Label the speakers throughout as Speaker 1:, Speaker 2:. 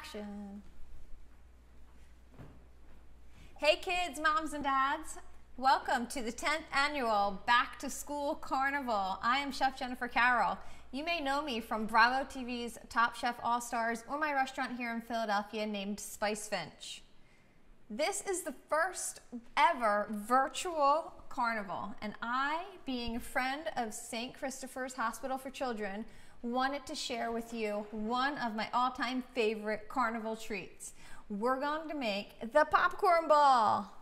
Speaker 1: Action. Hey kids, moms and dads. Welcome to the 10th annual Back to School Carnival. I am Chef Jennifer Carroll. You may know me from Bravo TV's Top Chef All Stars or my restaurant here in Philadelphia named Spice Finch. This is the first ever virtual carnival, and I, being a friend of St. Christopher's Hospital for Children, wanted to share with you one of my all time favorite carnival treats. We're going to make the popcorn ball.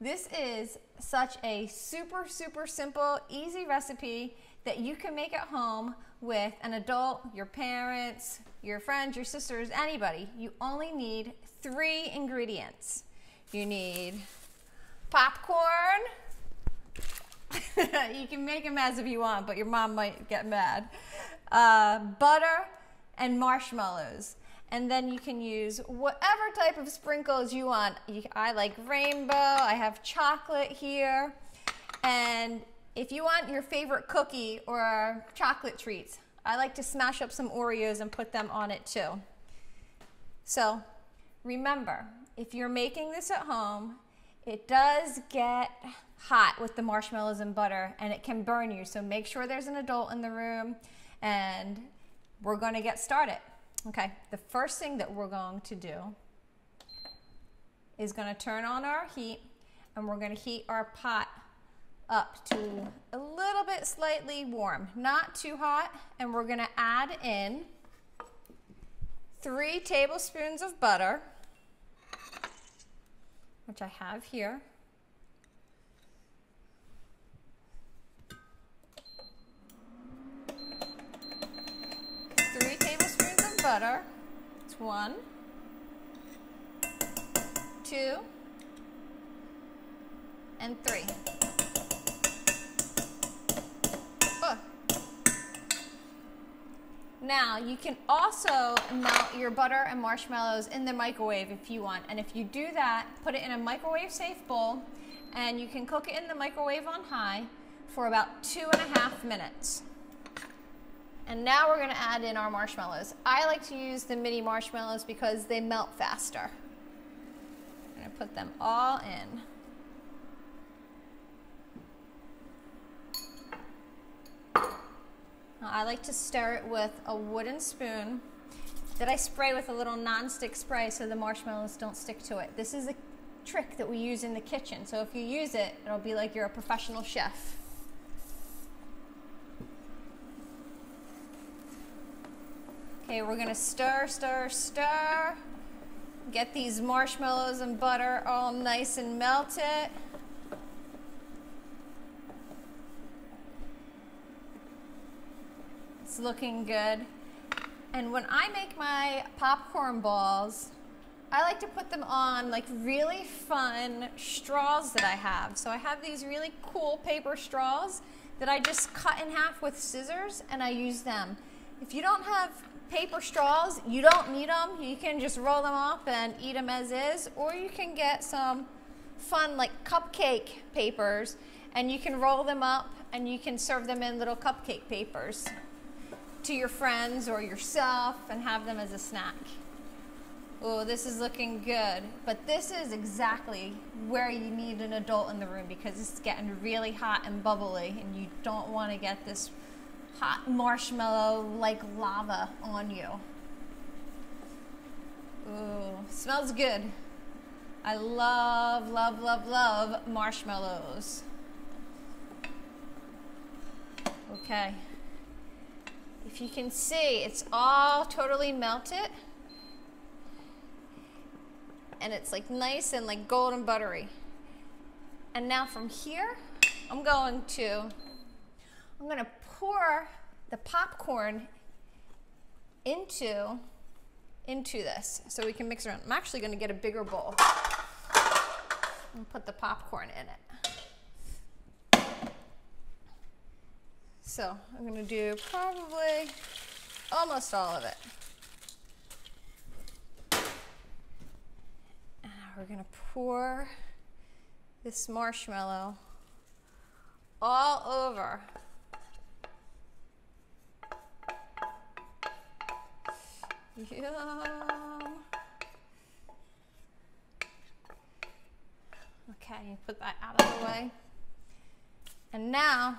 Speaker 1: This is such a super, super simple, easy recipe that you can make at home with an adult, your parents, your friends, your sisters, anybody. You only need three ingredients. You need popcorn. you can make them as if you want, but your mom might get mad. Uh, butter and marshmallows. And then you can use whatever type of sprinkles you want. I like rainbow, I have chocolate here. And if you want your favorite cookie or chocolate treats, I like to smash up some Oreos and put them on it too. So remember, if you're making this at home, it does get hot with the marshmallows and butter and it can burn you. So make sure there's an adult in the room and we're going to get started. Okay, the first thing that we're going to do is going to turn on our heat and we're going to heat our pot up to a little bit slightly warm, not too hot, and we're going to add in three tablespoons of butter, which I have here. Butter. It's one, two, and three. Now, you can also melt your butter and marshmallows in the microwave if you want. And if you do that, put it in a microwave safe bowl and you can cook it in the microwave on high for about two and a half minutes. And now we're going to add in our marshmallows. I like to use the mini marshmallows because they melt faster. I'm to put them all in. Now I like to stir it with a wooden spoon that I spray with a little non-stick spray so the marshmallows don't stick to it. This is a trick that we use in the kitchen. So if you use it, it'll be like you're a professional chef. Okay, we're gonna stir, stir, stir. Get these marshmallows and butter all nice and melted. It's looking good. And when I make my popcorn balls, I like to put them on like really fun straws that I have. So I have these really cool paper straws that I just cut in half with scissors and I use them. If you don't have paper straws, you don't need them. You can just roll them up and eat them as is, or you can get some fun like cupcake papers and you can roll them up and you can serve them in little cupcake papers to your friends or yourself and have them as a snack. Oh, this is looking good. But this is exactly where you need an adult in the room because it's getting really hot and bubbly and you don't want to get this hot marshmallow like lava on you. Ooh, smells good. I love, love, love, love marshmallows. Okay. If you can see, it's all totally melted. And it's like nice and like golden buttery. And now from here, I'm going to, I'm going to pour the popcorn into, into this so we can mix around. I'm actually going to get a bigger bowl and put the popcorn in it. So I'm going to do probably almost all of it. And we're going to pour this marshmallow all over Yum. Okay, put that out of the way. And now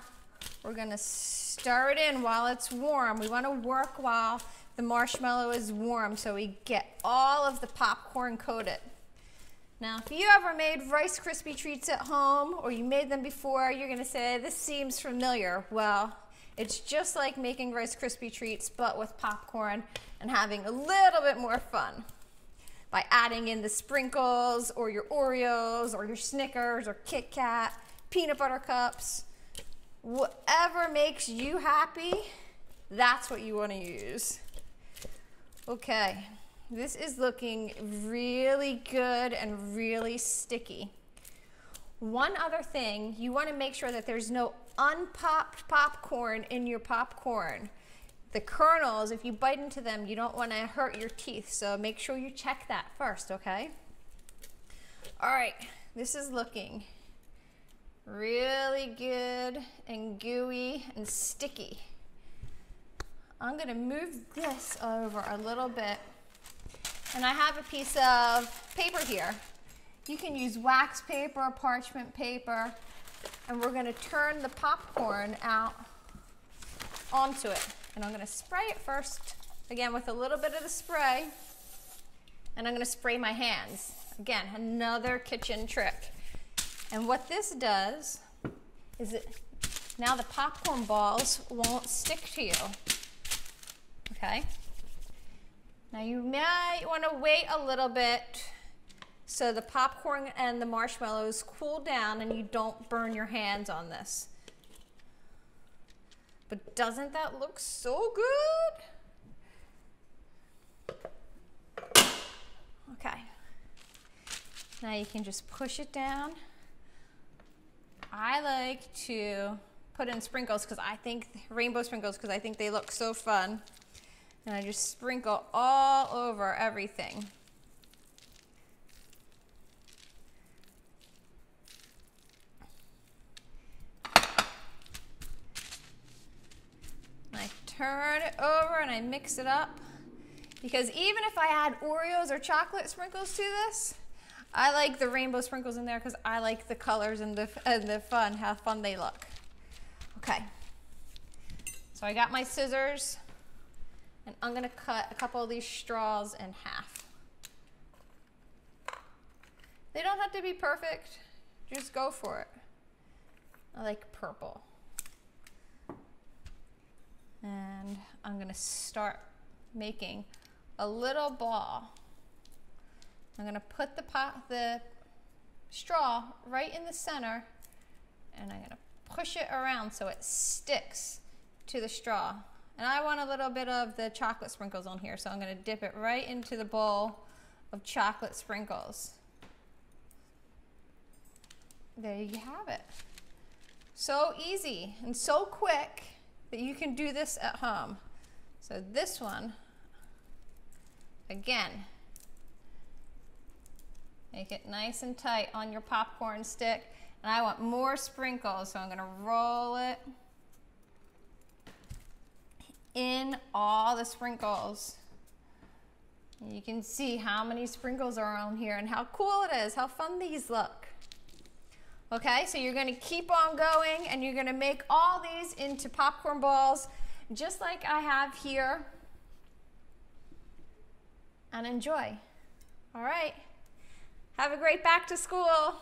Speaker 1: we're gonna stir it in while it's warm. We wanna work while the marshmallow is warm so we get all of the popcorn coated. Now, if you ever made Rice Krispie treats at home or you made them before, you're gonna say, this seems familiar. Well, it's just like making Rice Krispie treats, but with popcorn and having a little bit more fun by adding in the sprinkles or your Oreos or your Snickers or Kit Kat, peanut butter cups, whatever makes you happy, that's what you want to use. Okay, this is looking really good and really sticky. One other thing, you want to make sure that there's no unpopped popcorn in your popcorn. The kernels, if you bite into them, you don't want to hurt your teeth, so make sure you check that first, okay? All right, this is looking really good and gooey and sticky. I'm going to move this over a little bit. And I have a piece of paper here. You can use wax paper, parchment paper, and we're gonna turn the popcorn out onto it. And I'm gonna spray it first, again with a little bit of the spray, and I'm gonna spray my hands. Again, another kitchen trick. And what this does is it, now the popcorn balls won't stick to you, okay? Now you might wanna wait a little bit so the popcorn and the marshmallows cool down and you don't burn your hands on this. But doesn't that look so good? Okay. Now you can just push it down. I like to put in sprinkles because I think rainbow sprinkles because I think they look so fun. And I just sprinkle all over everything. Turn it over and I mix it up. Because even if I add Oreos or chocolate sprinkles to this, I like the rainbow sprinkles in there because I like the colors and the, and the fun, how fun they look. Okay. So I got my scissors and I'm gonna cut a couple of these straws in half. They don't have to be perfect, just go for it. I like purple. And I'm gonna start making a little ball. I'm gonna put the pot, the straw right in the center and I'm gonna push it around so it sticks to the straw. And I want a little bit of the chocolate sprinkles on here, so I'm gonna dip it right into the bowl of chocolate sprinkles. There you have it. So easy and so quick that you can do this at home. So this one, again, make it nice and tight on your popcorn stick. And I want more sprinkles, so I'm gonna roll it in all the sprinkles. You can see how many sprinkles are on here and how cool it is, how fun these look. Okay, so you're gonna keep on going and you're gonna make all these into popcorn balls just like I have here and enjoy. All right, have a great back to school.